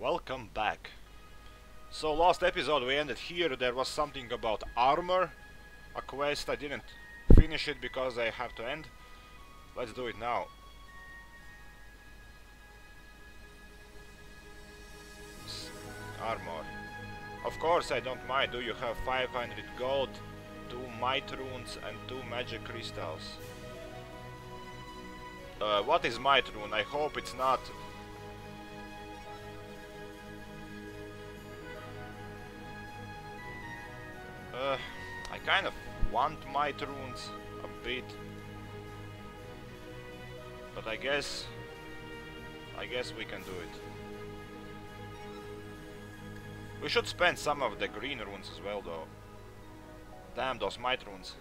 Welcome back. So last episode we ended here, there was something about armor, a quest, I didn't finish it because I have to end. Let's do it now. Armor. Of course I don't mind, do you have 500 gold, 2 might runes and 2 magic crystals? Uh, what is might rune? I hope it's not kind of want might runes a bit. But I guess... I guess we can do it. We should spend some of the green runes as well though. Damn those might runes.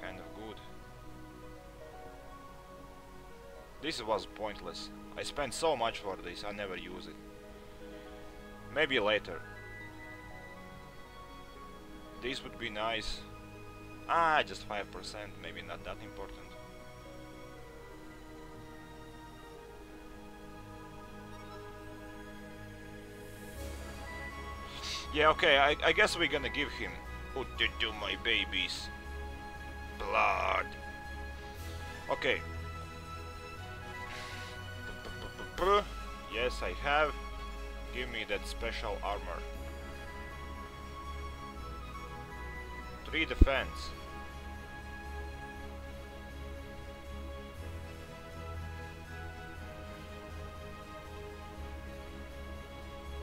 Kind of good. This was pointless. I spent so much for this, I never use it. Maybe later. This would be nice. Ah, just 5%, maybe not that important. Yeah, okay, I, I guess we're gonna give him What did do my babies? Blood. Okay. Yes, I have. Give me that special armor. 3 defense.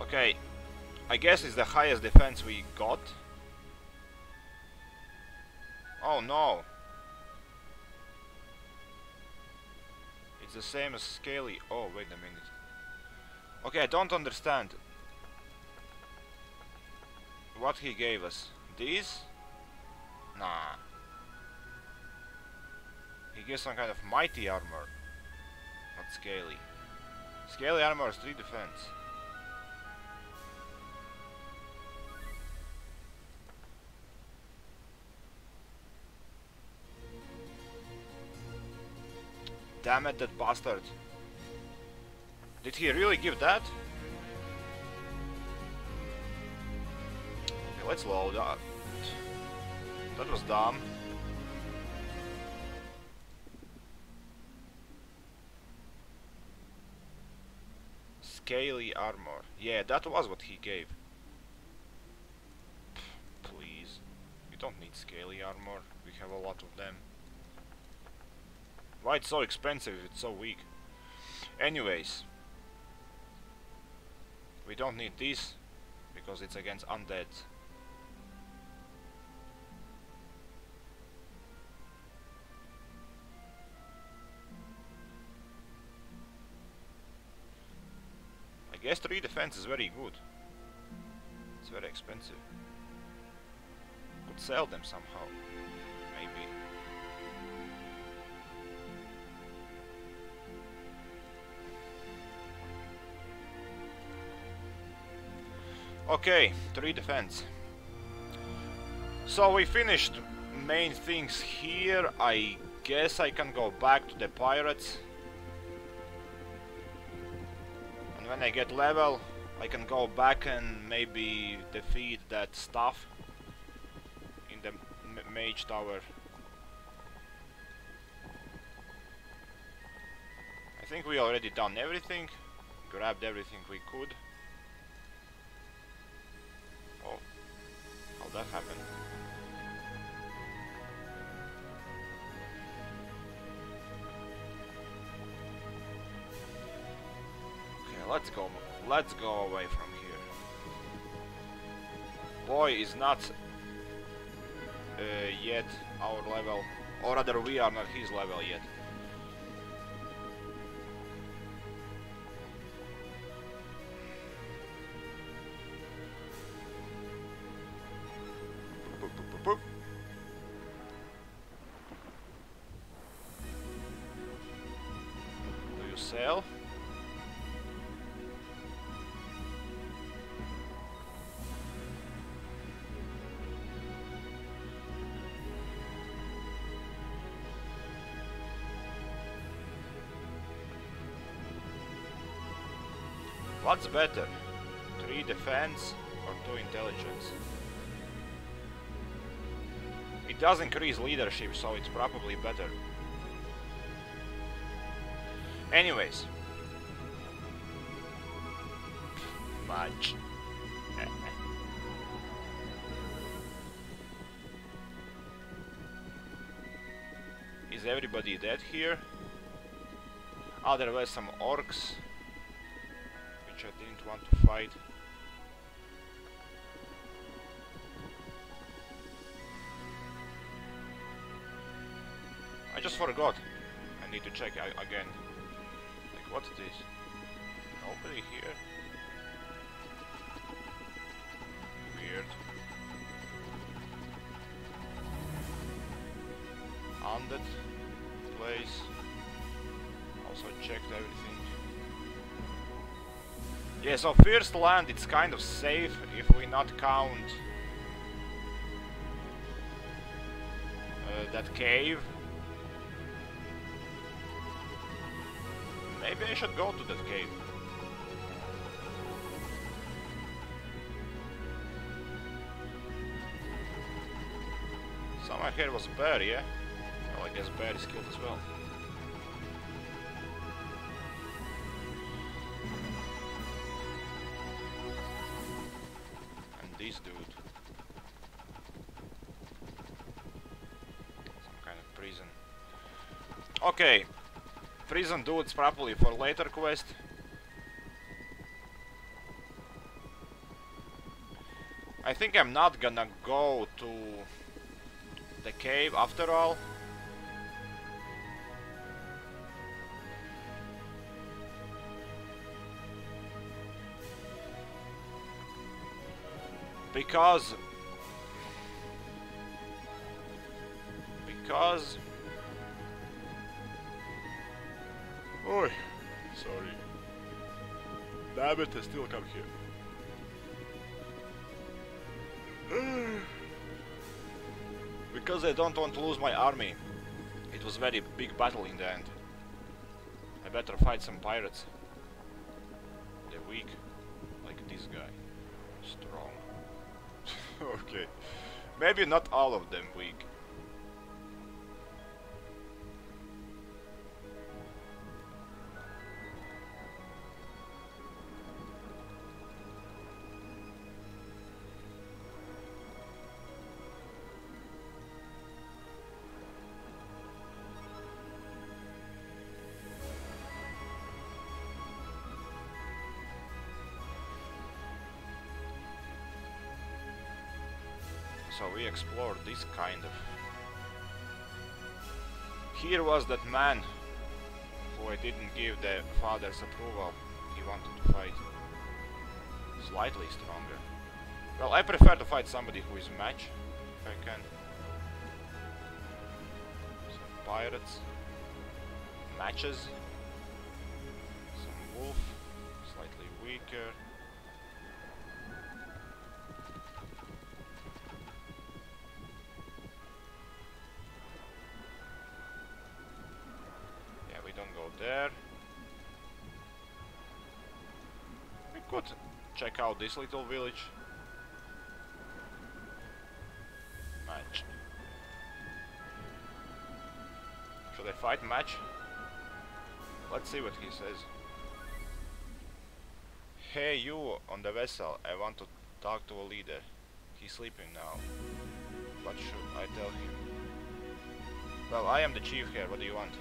Okay, I guess it's the highest defense we got. Oh no! It's the same as Scaly. Oh, wait a minute. Okay, I don't understand. What he gave us. These? Nah. He gives some kind of mighty armor. Not scaly. Scaly armor is 3 defense. Damn it, that bastard. Did he really give that? Okay, let's load up. That was dumb. Scaly armor. Yeah, that was what he gave. Please. We don't need scaly armor. We have a lot of them. Why it's so expensive if it's so weak? Anyways. We don't need this because it's against undead. I guess 3 defense is very good. It's very expensive. Could sell them somehow. Maybe. Okay, 3 defense. So we finished main things here. I guess I can go back to the pirates. And when I get level, I can go back and maybe defeat that stuff in the mage tower. I think we already done everything, grabbed everything we could. Oh, how that happen? Let's go. Let's go away from here. Boy is not uh, yet our level, or rather we are not his level yet. What's better? 3 defense or 2 intelligence? It does increase leadership, so it's probably better. Anyways. Much. Is everybody dead here? Ah, there were some orcs, I didn't want to fight. I just forgot. I need to check again. Like, what's this? Nobody here? Weird. Undead place. Also checked everything. Yeah, so first land it's kind of safe if we not count uh, that cave. Maybe I should go to that cave. Someone here was a bear, yeah? Well, I guess bear is killed as well. Prison dudes properly for later quest. I think I'm not gonna go to the cave after all. Because... Because... Oi, sorry. Damn I still come here. because I don't want to lose my army. It was very big battle in the end. I better fight some pirates. They're weak, like this guy. Strong. okay. Maybe not all of them weak. Explored this kind of... Here was that man who I didn't give the father's approval. He wanted to fight slightly stronger. Well, I prefer to fight somebody who is match, if I can. Some pirates. Matches. Some wolf. Slightly weaker. There. We could check out this little village. Match. Should I fight match? Let's see what he says. Hey you on the vessel, I want to talk to a leader. He's sleeping now. What should I tell him? Well, I am the chief here, what do you want?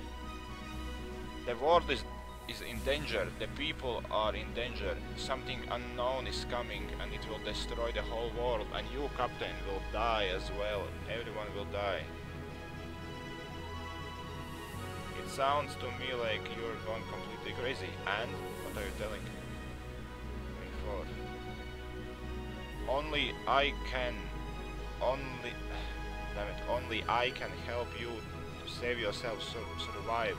The world is, is in danger, the people are in danger, something unknown is coming and it will destroy the whole world. And you, Captain, will die as well, everyone will die. It sounds to me like you're gone completely crazy, and what are you telling me? Only I can, only, damn it, only I can help you to save yourself, sur survive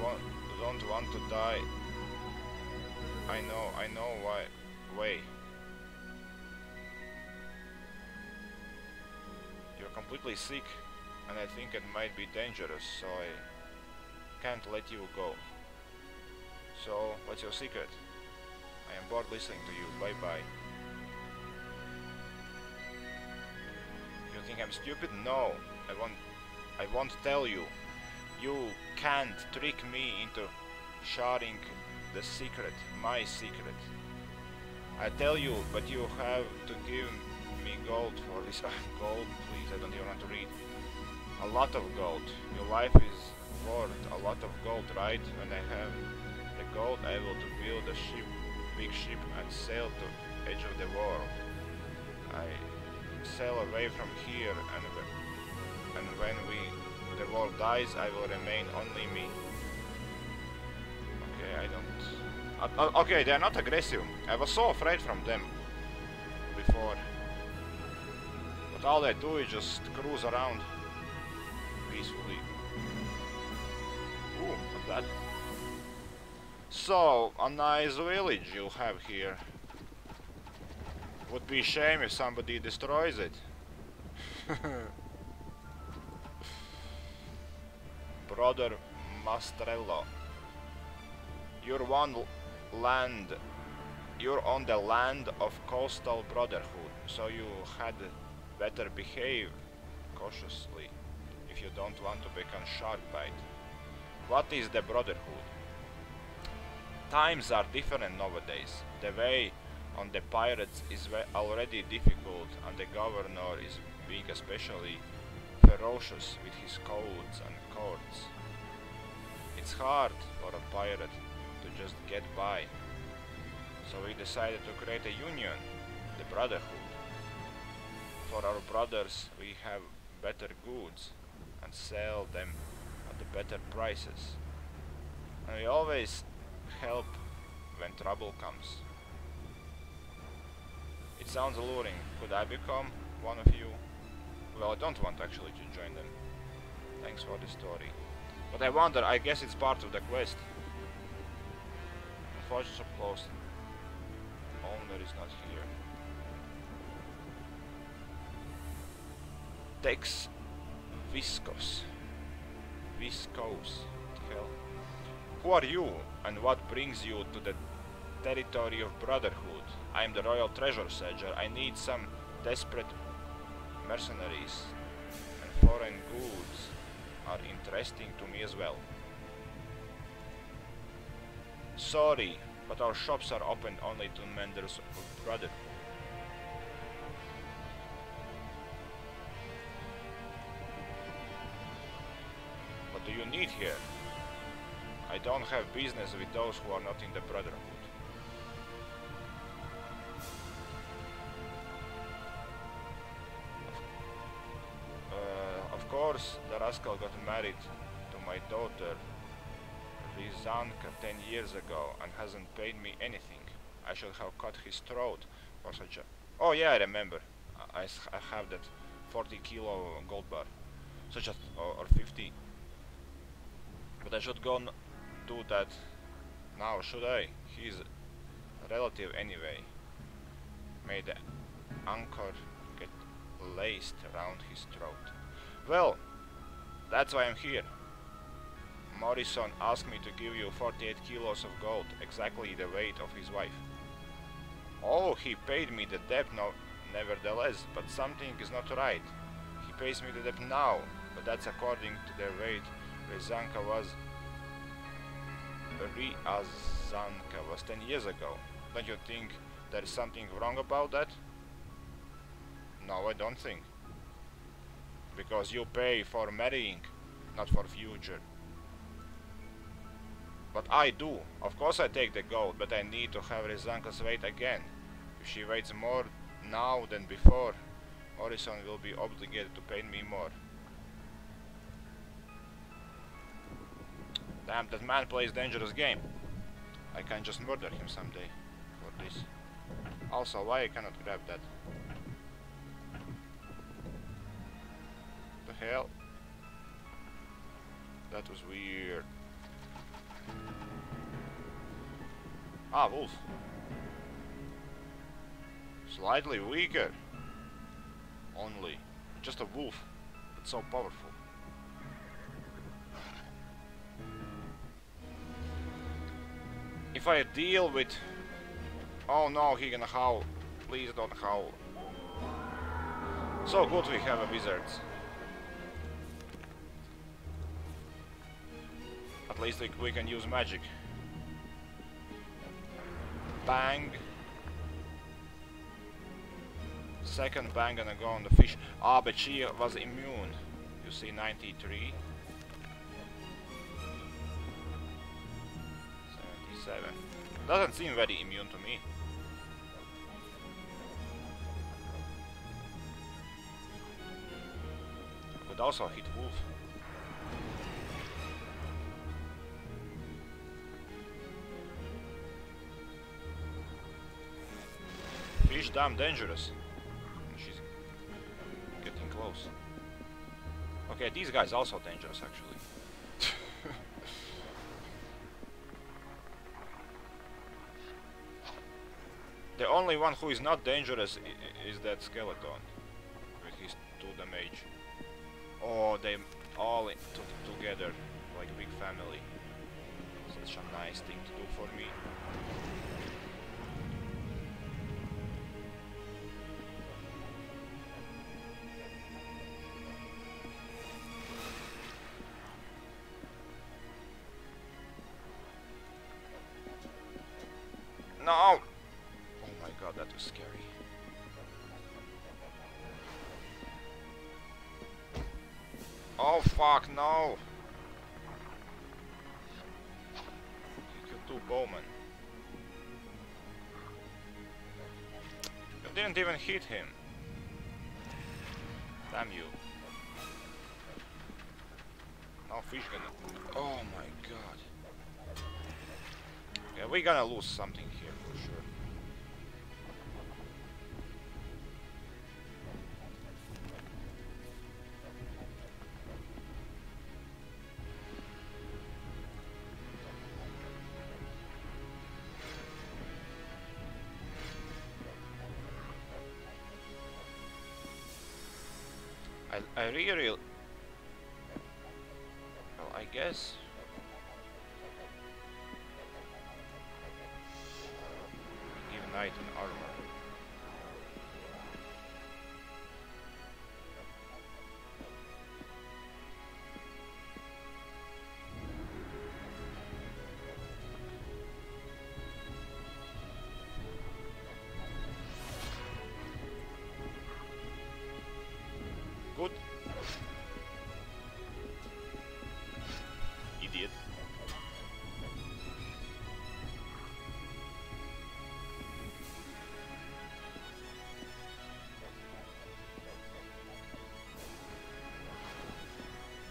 want, don't want to die. I know, I know why. Way. You're completely sick, and I think it might be dangerous, so I can't let you go. So, what's your secret? I am bored listening to you. Bye bye. You think I'm stupid? No. I won't I won't tell you. You can't trick me into sharing the secret, my secret. I tell you, but you have to give me gold for this. Ah, gold, please, I don't even want to read. A lot of gold. Your life is worth a lot of gold, right? When I have the gold, I will build a ship, big ship, and sail to edge of the world. I sail away from here, and and when we the world dies, I will remain only me. Okay, I don't. Uh, uh, okay, they are not aggressive. I was so afraid from them before. But all they do is just cruise around peacefully. Ooh, what's that? So, a nice village you have here. Would be shame if somebody destroys it. Brother Mastrello. You're one land. You're on the land of coastal brotherhood, so you had better behave cautiously if you don't want to become sharkbite. What is the brotherhood? Times are different nowadays. The way on the pirates is already difficult and the governor is being especially ferocious with his codes and cords. It's hard for a pirate to just get by. So we decided to create a union, the Brotherhood. For our brothers we have better goods and sell them at the better prices. And we always help when trouble comes. It sounds alluring. Could I become one of you? Well, I don't want actually to join them. Thanks for the story. But I wonder, I guess it's part of the quest. Unfortunately, so close. Owner is not here. Tex Viscos. Viscos. Hell. Who are you and what brings you to the territory of Brotherhood? I am the Royal Treasure Searcher. I need some desperate mercenaries and foreign goods are interesting to me as well. Sorry, but our shops are open only to members of Brotherhood. What do you need here? I don't have business with those who are not in the Brotherhood. Got married to my daughter Rizanka 10 years ago and hasn't paid me anything. I should have cut his throat for such a... Oh yeah, I remember. I, I have that 40 kilo gold bar. Such as... or, or 50. But I should go do that now, should I? He's relative anyway. May the anchor get laced around his throat. Well, that's why I'm here. Morrison asked me to give you 48 kilos of gold, exactly the weight of his wife. Oh, he paid me the debt no nevertheless, but something is not right. He pays me the debt now, but that's according to the weight Rezanka was Riazanka was 10 years ago. Don't you think there is something wrong about that? No, I don't think because you pay for marrying, not for future. But I do. Of course I take the gold, but I need to have Rizanka's weight again. If she waits more now than before, Morrison will be obligated to pay me more. Damn, that man plays dangerous game. I can just murder him someday for this. Also, why I cannot grab that? Hell? That was weird. Ah, wolf. Slightly weaker. Only. Just a wolf, but so powerful. If I deal with Oh no, he gonna howl. Please don't howl. So good we have a wizards. Least we, can use magic. Bang. Second bang gonna go on the fish. Ah, but she was immune. You see 93. 77. Doesn't seem very immune to me. Could also hit wolf. Damn dangerous. She's getting close. Okay, these guys also dangerous actually. the only one who is not dangerous is that skeleton with his two damage. Oh, they all together like a big family. Such a nice thing to do for me. Fuck, no! You two bowmen. You didn't even hit him. Damn you. Now fish gonna... Oh my god. Yeah, we're gonna lose something I,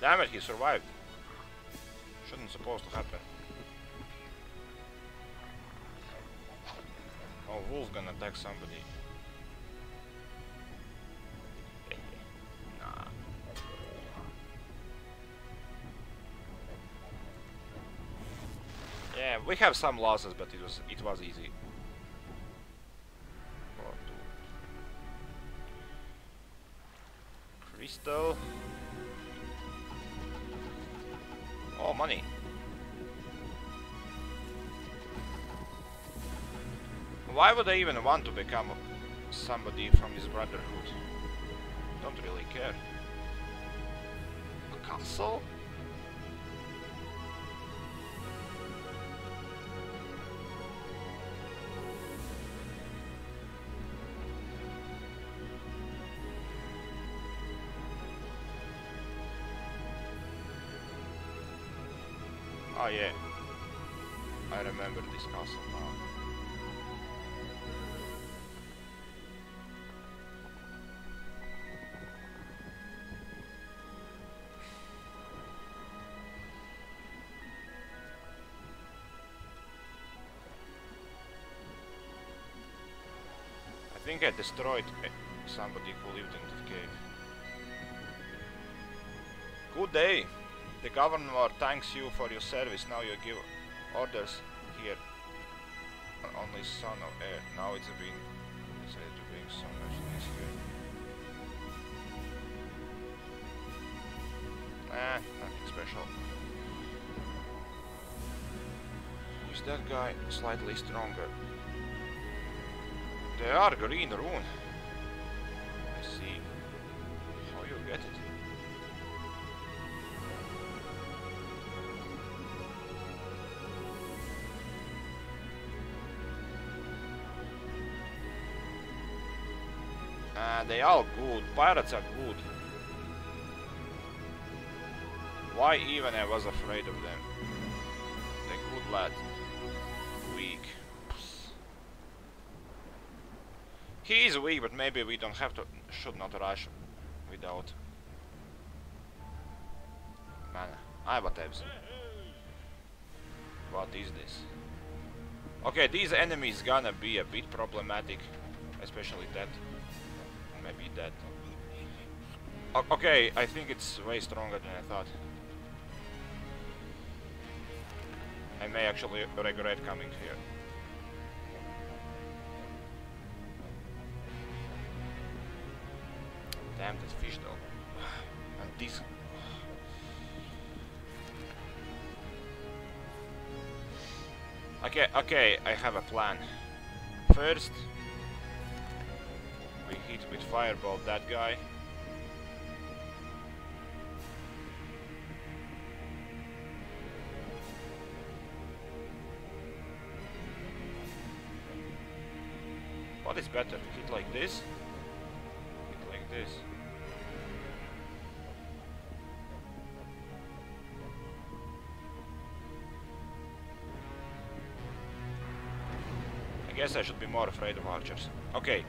Damn it, he survived. Shouldn't supposed to happen. Oh, wolf gonna attack somebody. nah. Yeah, we have some losses, but it was it was easy. Why would I even want to become somebody from his brotherhood? Don't really care. A castle? Oh yeah. I remember this castle think I destroyed eh, somebody who lived in the cave. Good day. The governor thanks you for your service. Now you give orders here. Only son of air. Now it's been decided to bring so much things here. Ah, nothing special. Is that guy slightly stronger? There are green rune. I see. How you get it? Uh, they are good. Pirates are good. Why even I was afraid of them? They're good lad. He is weak, but maybe we don't have to, should not rush without. Man, ah, I have a tabs. What is this? Okay, these enemies gonna be a bit problematic, especially that. Maybe that. O okay, I think it's way stronger than I thought. I may actually regret coming here. Damn that fish though. And this... Okay, okay, I have a plan. First, we hit with fireball that guy. What is better? Hit like this? Hit like this. Guess I should be more afraid of archers. Okay.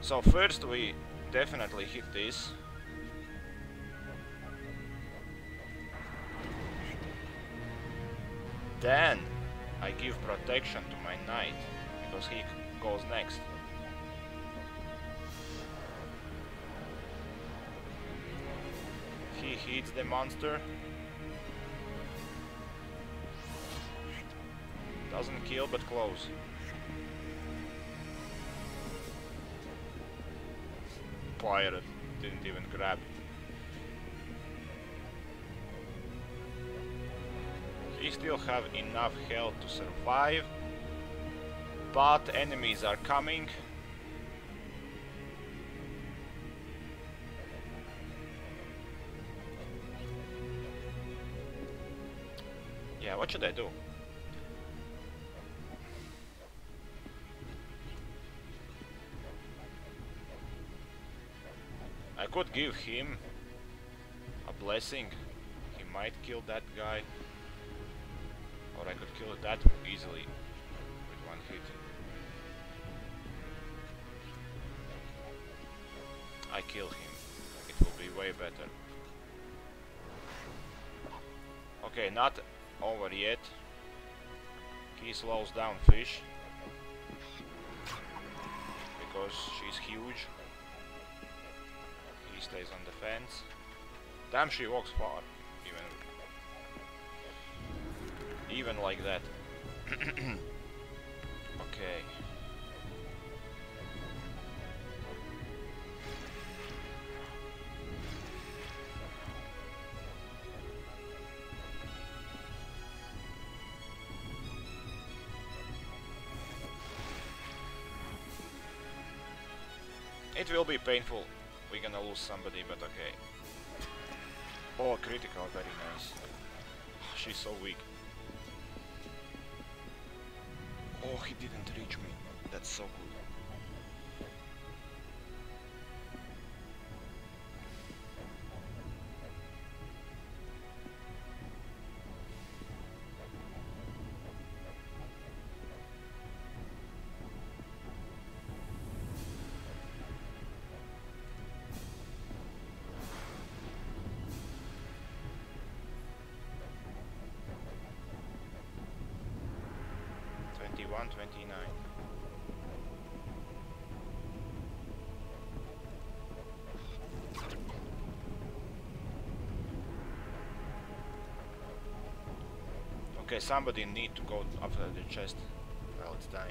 So first we definitely hit this. Then I give protection to my knight because he goes next. He hits the monster. Doesn't kill but close. Pirate didn't even grab. He still have enough health to survive but enemies are coming. Yeah, what should I do? Could give him a blessing. He might kill that guy. Or I could kill that easily with one hit. I kill him. It will be way better. Okay, not over yet. He slows down fish. Because she's huge. Stays on the fence. Damn, she walks far. Even, even like that. okay. It will be painful. Gonna lose somebody, but okay. Oh, critical, very nice. She's so weak. Oh, he didn't reach me. That's so good. Okay, somebody need to go after the chest. Well, it's time.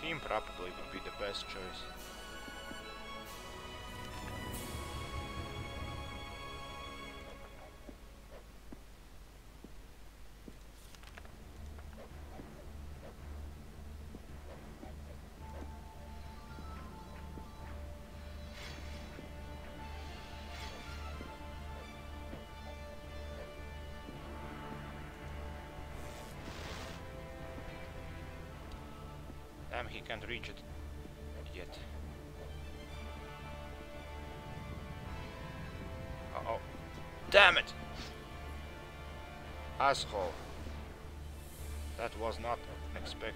Him probably would be the best choice. Can't reach it yet. Uh oh. Damn it! Asshole. That was not expected.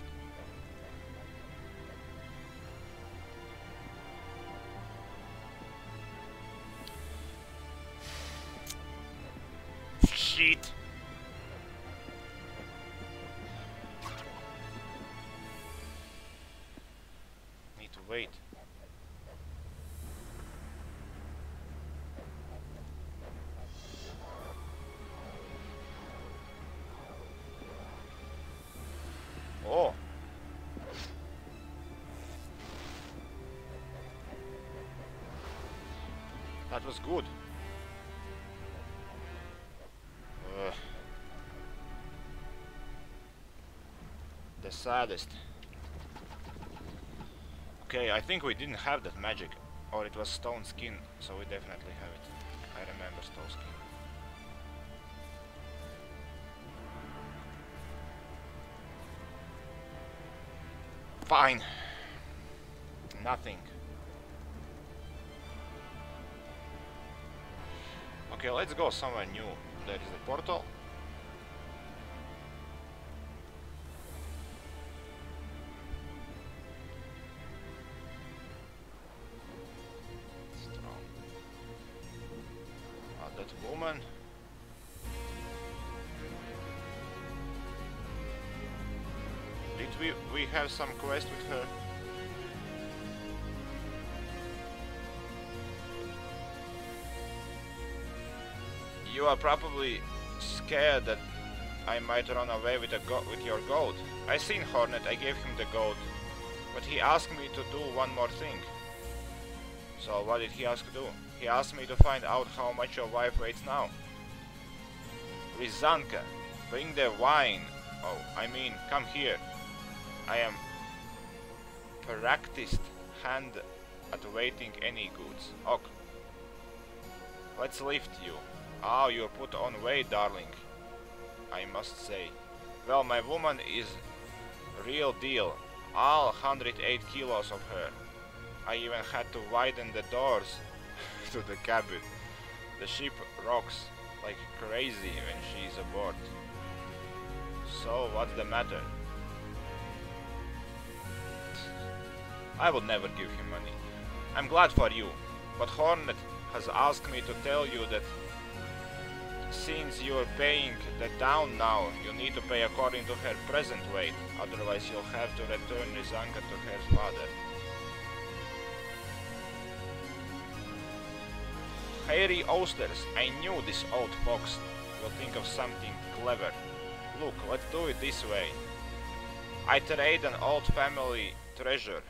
Shit! Wait. Oh. That was good. The saddest. Okay, I think we didn't have that magic. Or it was stone skin, so we definitely have it. I remember stone skin. Fine. Nothing. Okay, let's go somewhere new. There is the portal. Woman. Did we we have some quest with her? You are probably scared that I might run away with a with your goat. I seen Hornet, I gave him the goat, but he asked me to do one more thing. So what did he ask to do? He asked me to find out how much your wife weighs now. Rizanka, bring the wine. Oh, I mean, come here. I am practiced hand at weighting any goods. Ok. Let's lift you. Oh, you put on weight, darling. I must say. Well, my woman is real deal. All 108 kilos of her. I even had to widen the doors to the cabin. The ship rocks like crazy when she's aboard. So, what's the matter? I would never give him money. I'm glad for you, but Hornet has asked me to tell you that since you're paying the town now, you need to pay according to her present weight, otherwise you'll have to return Rizanka to her father. Hairy oysters, I knew this old fox will think of something clever. Look, let's do it this way. I trade an old family treasure,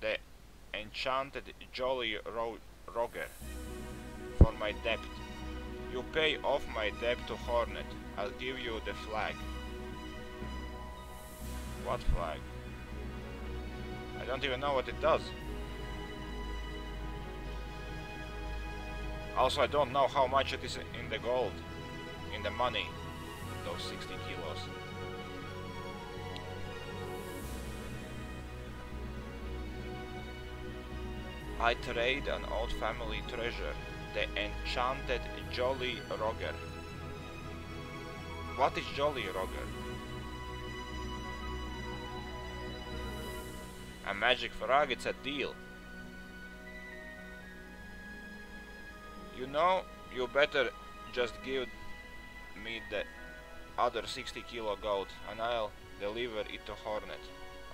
the enchanted Jolly Ro Roger, for my debt. You pay off my debt to Hornet. I'll give you the flag. What flag? I don't even know what it does. Also, I don't know how much it is in the gold, in the money, those 60 kilos. I trade an old family treasure, the enchanted Jolly Roger. What is Jolly Roger? A magic frog, it's a deal. You know, you better just give me the other 60 kilo gold and I'll deliver it to Hornet.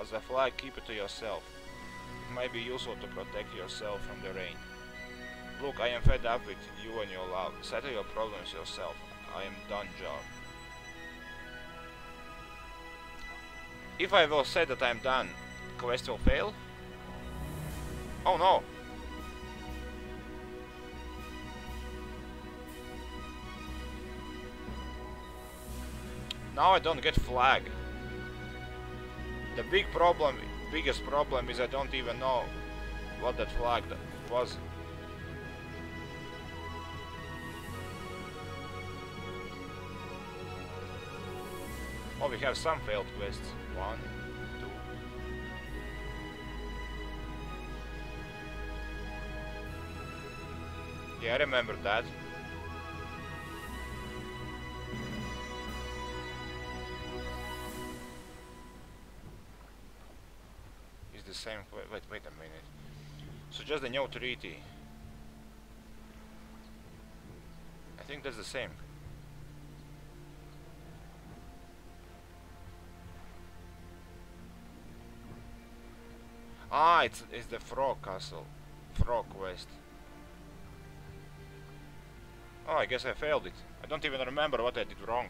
As a flag, keep it to yourself. It might be useful to protect yourself from the rain. Look, I am fed up with you and your love. Settle your problems yourself. I am done, job. If I will say that I am done, quest will fail? Oh no! Now I don't get flag. The big problem, biggest problem is I don't even know what that flag was. Oh, we have some failed quests. One, two. Yeah, I remember that. Same. Wait, wait, a minute. So just the new treaty. I think that's the same. Ah, it's, it's the Frog Castle. Frog Quest. Oh, I guess I failed it. I don't even remember what I did wrong.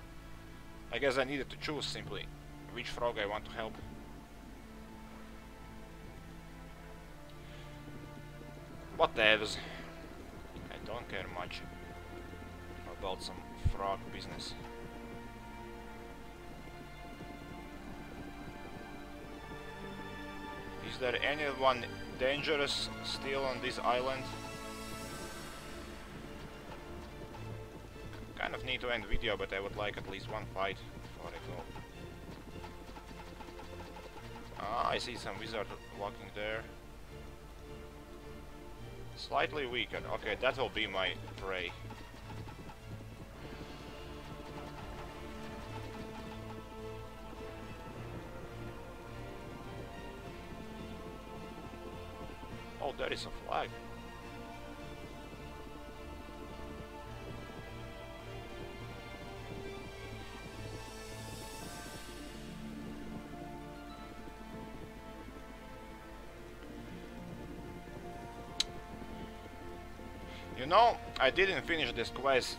I guess I needed to choose simply which frog I want to help. Whatevs. I don't care much about some frog business. Is there anyone dangerous still on this island? Kind of need to end video, but I would like at least one fight before I go. Ah, I see some wizard walking there. Slightly weaker. Okay, that will be my prey. Oh, there is a flag. You know, I didn't finish this quest,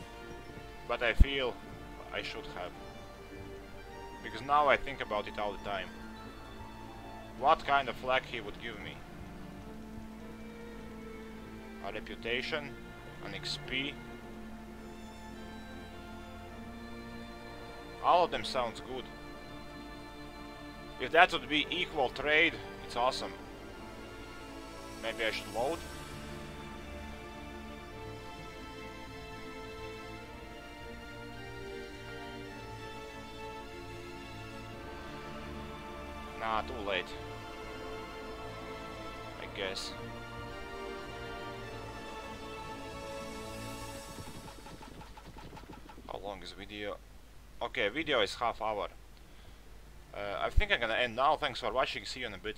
but I feel I should have. Because now I think about it all the time. What kind of flag he would give me? A reputation? An XP? All of them sounds good. If that would be equal trade, it's awesome. Maybe I should load? Too late. I guess. How long is video? Okay, video is half hour. Uh, I think I'm gonna end now. Thanks for watching. See you in a bit.